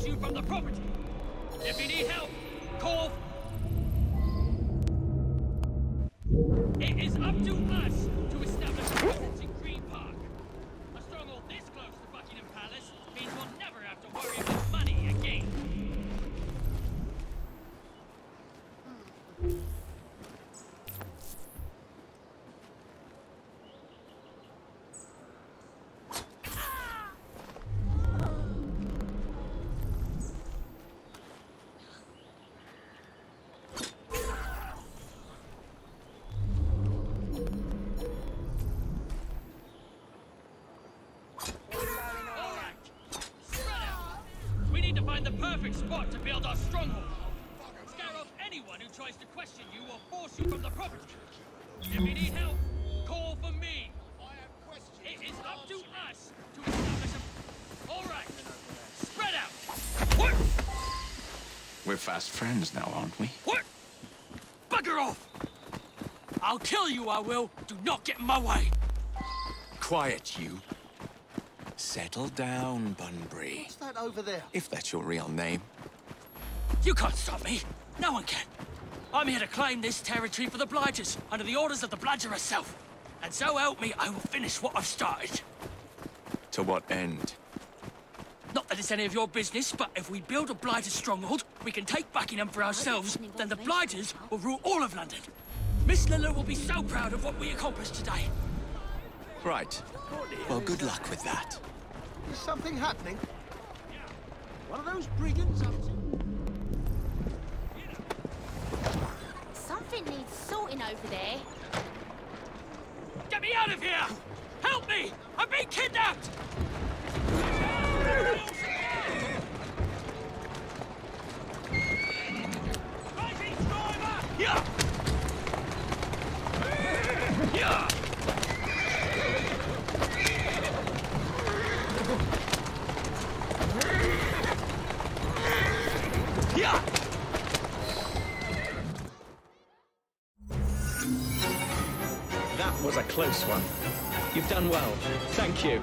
force you from the property. If you need help, call... It is up to us to establish perfect spot to build our stronghold. Scare off anyone who tries to question you or force you from the property. If you need help, call for me. It is up to us to establish a... All right, spread out. What? We're fast friends now, aren't we? What? Bugger off! I'll kill you, I will. Do not get in my way. Quiet, you. Settle down, Bunbury. What's that over there? If that's your real name. You can't stop me. No one can. I'm here to claim this territory for the Blighters, under the orders of the Bladger herself. And so help me, I will finish what I've started. To what end? Not that it's any of your business, but if we build a Blighter stronghold, we can take Buckingham for ourselves, then the Blighters will rule all of London. Miss Lilla will be so proud of what we accomplished today. Right. Well, good luck with that. Is something happening? One of those brigands up to... Something needs sorting over there. Get me out of here! Help me! I'm being kidnapped! Rising driver! Yeah! Yeah! Yeah! Was a close one. You've done well. Thank you.